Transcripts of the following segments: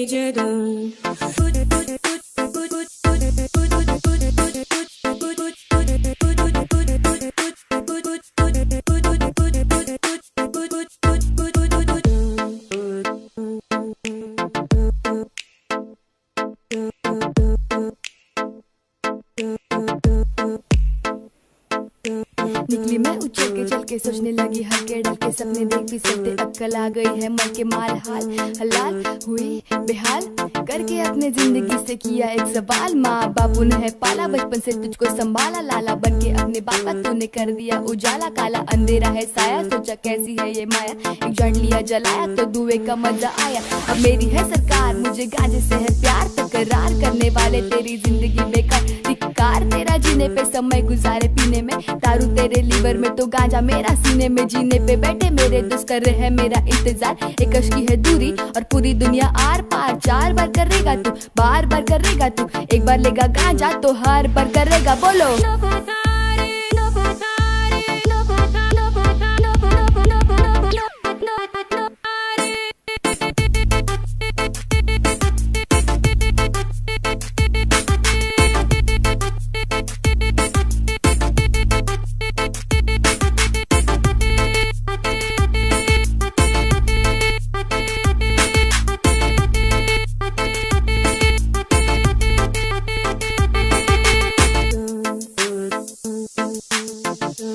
你觉得。के सोचने लगी हल्के डल के सपने देख भी सकते। अक्कल आ गई है मन के माल हाल। हलाल हुई बेहाल। करके अपने ज़िंदगी से किया एक सवाल। माँ बापू ने है पाला, बचपन से तुझको संभाला। लाला बन के अपने बापा तूने कर दिया उजाला। काला अंधेरा है साया। सोचा कैसी है ये माया? एक जड़ लिया, जलाया तो दुए का मज़ा आया। अब मेरी है सरकार, मुझे गांजे से है प्यार। तकरार करने वाले तेरी ज़िंदगी बेकार। धिक्कार तेरा जीने पे समय गुजारे पीने में। दारू तेरे लीवर में तो गांजा मेरा सीने में। जीने पे बैठे मेरे दोस्त कर रहे हैं मेरा इंतज़ार। एक की है दूरी और पूरी दुनिया आर पार। चार बार करेगा तू, बार बार करेगा तू। एक बार लेगा गांजा तो हर बार करेगा। बोलो। हुआ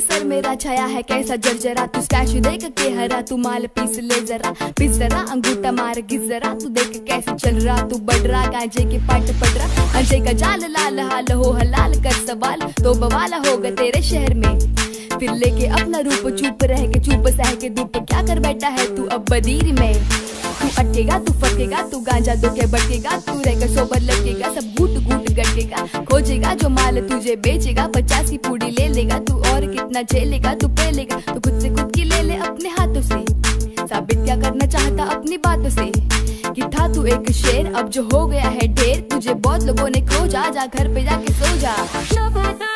सर मेरा छाया है, कैसा जर्जरा? तू स्टैचू देख के हरा, तू माल पीस ले जरा। पीस जरा, अंगूठा मार जरा। तू देख कैसे चल रहा, तू बढ़ रहा, गांजे के पट पड़ रहा। अंजे का जाल लाल, हाल हो हलाल, कर सवाल तो बवाला होगा तेरे शहर में। फिर लेके अपना रूप चुप रह के, चुप सह के धूप क्या कर बैठा है तू अब बदीर में? तू अटकेगा, तू फटेगा तू गांजा दो के बटेगा तू रहकर सोबर लगेगा, सब घूट घूट गटेगा खोजेगा जो माल तुझे बेचेगा, पचास की पूड़ी ले लेगा, तू और कितना झेलेगा, तू पहलेगा तो खुद से खुद की ले ले अपने हाथों से। साबित क्या करना चाहता अपनी बातों से? कि था तू एक शेर, अब जो हो गया है ढेर, तुझे बहुत लोगों ने खोजा, जा घर पे जाके सो जा।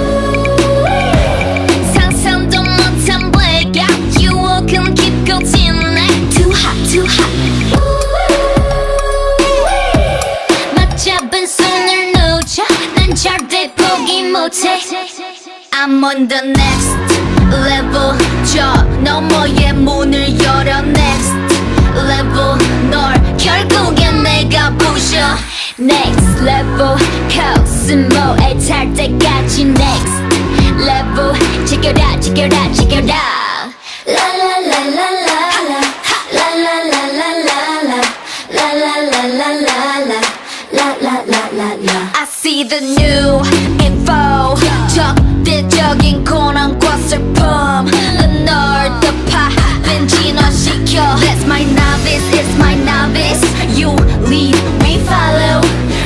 못해 I'm on the next level 저 너머의 문을 열어 next level 널 결국엔 내가 부셔 next level 코스모에 탈 때까지 next level 지켜라 지켜라 지켜라 라라라라라라 라라라라라라 라라라라라라 라라라라라 I see the new info 현실적인 고난과 슬픔 널 덮아 진화시켜. That's my naevis, it's my naevis. You lead, we follow.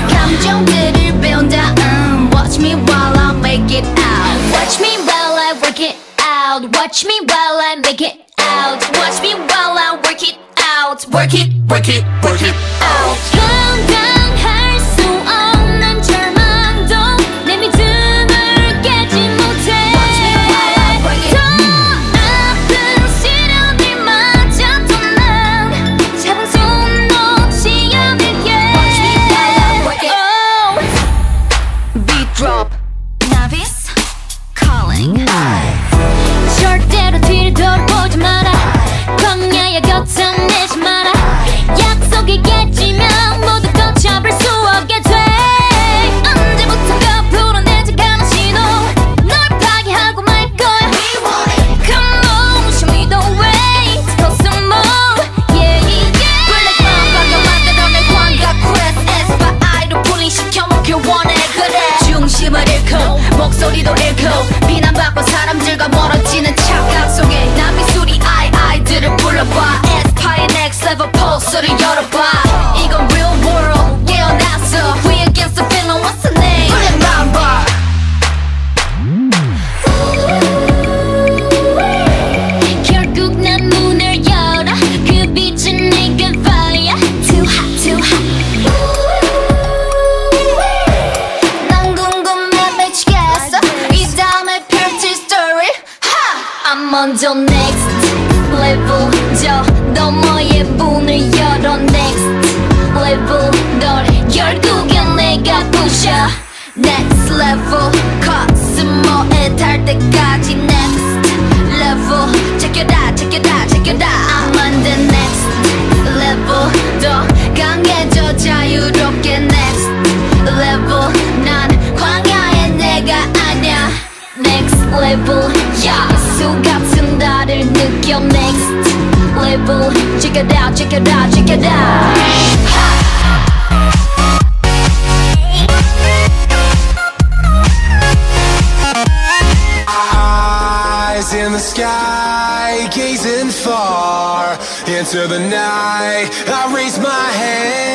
감정들을 배운 다음 um. Watch me while I make it out. Watch me while I work it out. Watch me while I make it out. Watch me while I work it out. Work it, work it, work it out. 완전 level check it out check it out check it out. Eyes in the sky, gazing far into the night. I raise my hand